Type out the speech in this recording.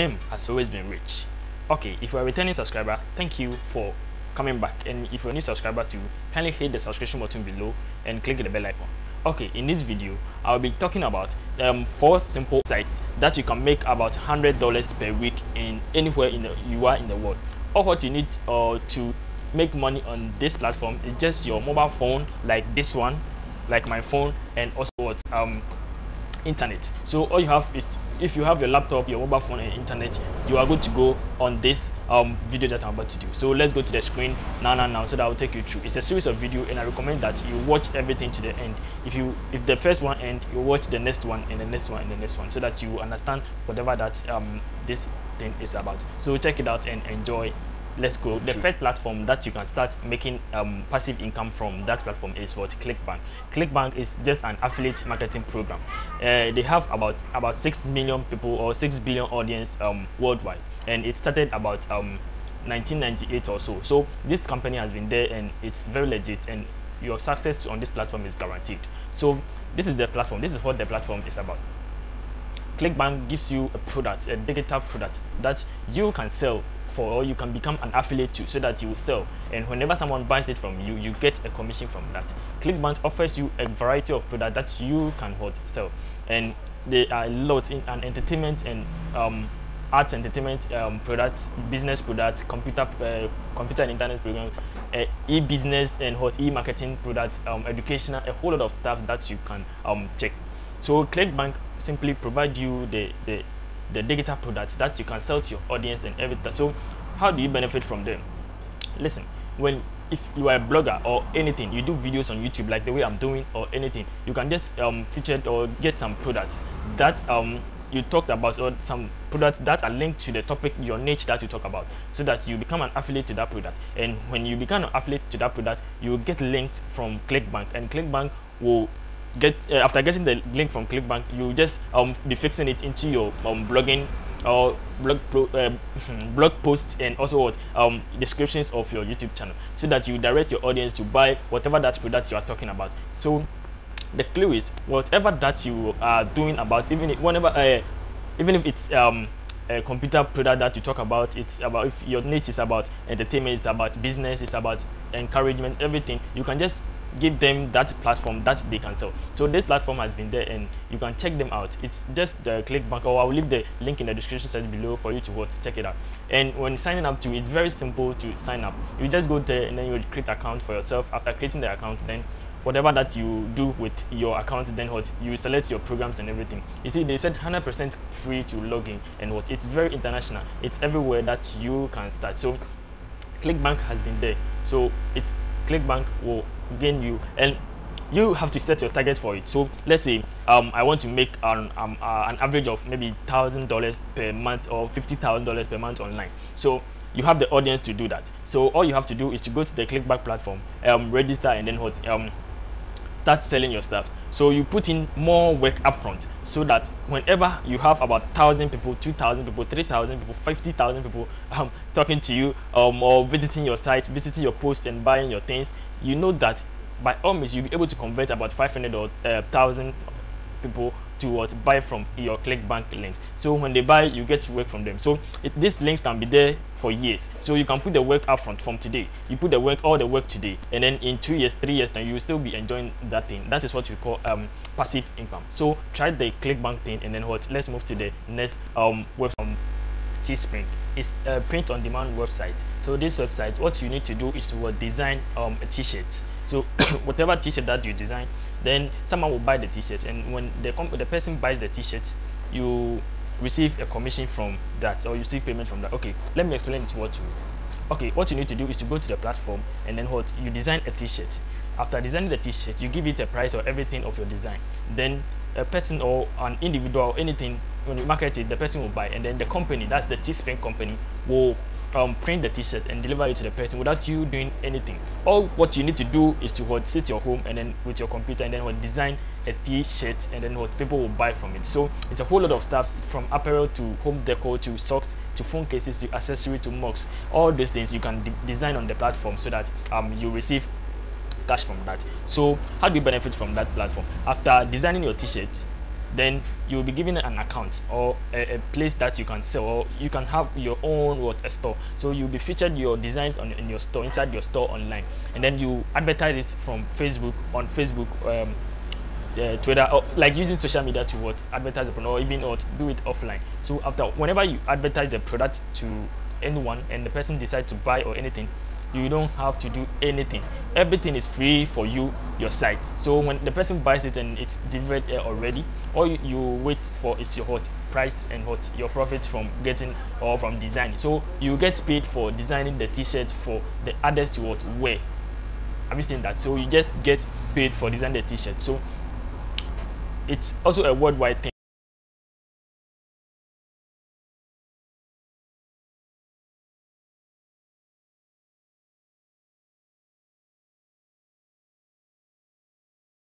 name has always been rich. Okay if you're a returning subscriber thank you for coming back. And if you're a new subscriber too, kindly hit the subscription button below and click the bell icon. Okay in this video i'll be talking about um, four simple sites that you can make about hundred dollars per week in anywhere in the you are in the world. All what you need uh, to make money on this platform is just your mobile phone like this one like my phone and also what um internet. So all you have is if you have your laptop your mobile phone and internet you are good to go on this um video that i'm about to do. So let's go to the screen now now now so that I will take you through. It's a series of video and i recommend that you watch everything to the end. If you if the first one end you watch the next one and the next one and the next one so that you understand whatever that um this thing is about. So check it out and enjoy let's go. The first platform that you can start making um, passive income from that platform is what? Clickbank. Clickbank is just an affiliate marketing program. Uh, they have about about six million people or six billion audience um, worldwide. And it started about um, 1998 or so. So this company has been there and it's very legit and your success on this platform is guaranteed. So this is the platform. This is what the platform is about. Clickbank gives you a product a digital product that you can sell for or you can become an affiliate to so that you will sell. And whenever someone buys it from you you get a commission from that. Clickbank offers you a variety of products that you can hold sell. And there are a lot in an entertainment and um, arts entertainment um, products business products computer uh, computer and internet program uh, e-business and hot e-marketing products um, educational a whole lot of stuff that you can um, check. So clickbank simply provide you the, the the digital products that you can sell to your audience and everything. So how do you benefit from them? Listen, when if you are a blogger or anything, you do videos on YouTube like the way I'm doing or anything, you can just um, feature or get some products that um, you talked about or some products that are linked to the topic, your niche that you talk about, so that you become an affiliate to that product. And when you become an affiliate to that product, you will get linked from ClickBank, and ClickBank will get uh, after getting the link from clickbank you just um be fixing it into your um blogging or blog pro, uh, blog posts and also what um descriptions of your youtube channel so that you direct your audience to buy whatever that product you are talking about. So the clue is whatever that you are doing about even if, whenever uh, even if it's um a computer product that you talk about it's about if your niche is about entertainment it's about business it's about encouragement everything you can just give them that platform that they can sell. So this platform has been there and you can check them out. It's just the clickbank or i'll leave the link in the description section below for you to watch check it out. And when signing up to it's very simple to sign up. You just go there and then you create account for yourself. After creating the account then whatever that you do with your account then what? You select your programs and everything. You see they said 100 percent free to log in and what? It's very international. It's everywhere that you can start. So clickbank has been there. So it's clickbank will gain you and you have to set your target for it. So let's say um, i want to make an, um, uh, an average of maybe thousand dollars per month or fifty thousand dollars per month online. So you have the audience to do that. So all you have to do is to go to the ClickBank platform um, register and then what um, start selling your stuff. So you put in more work upfront so that whenever you have about thousand people, two thousand people, three thousand people, fifty thousand people um, talking to you um, or visiting your site, visiting your post and buying your things, you know that by all means you'll be able to convert about 500 or uh, 1000 people to what? Buy from your clickbank links. So when they buy you get work from them. So it, these links can be there for years. So you can put the work up front from today. You put the work all the work today. And then in two years three years then you will still be enjoying that thing. That is what we call um passive income. So try the clickbank thing and then what? Let's move to the next um web from teespring it's a print on demand website. So this website what you need to do is to uh, design um a t-shirt. So whatever t-shirt that you design then someone will buy the t-shirt. And when the the person buys the t-shirt you receive a commission from that or you receive payment from that. Okay let me explain it what you. Okay what you need to do is to go to the platform and then what? You design a t-shirt. After designing the t-shirt you give it a price or everything of your design. Then a person or an individual or anything when you market it the person will buy and then the company that's the teespring company will um, print the t-shirt and deliver it to the person without you doing anything. All what you need to do is to what sit your home and then with your computer and then what design a t-shirt and then what people will buy from it. So it's a whole lot of stuff from apparel to home decor to socks to phone cases to accessory to mugs. All these things you can de design on the platform so that um, you receive cash from that. So how do you benefit from that platform? After designing your t-shirt then you'll be given an account or a, a, place that you can sell or you can have your own what a store so you'll be featured your designs on in your store inside your store online and then you advertise it from facebook on facebook um, uh, Twitter, or like using social media to what advertise product, or even or do it offline. So after whenever you advertise the product to anyone and the person decides to buy or anything, you don't have to do anything. Everything is free for you your site so when the person buys it and it's delivered already all you, you, wait for is your hot price and what your profit from getting or from designing. So you get paid for designing the t-shirt for the others to what wear. Have you seen that? So you just get paid for designing the t-shirt. So it's also a worldwide thing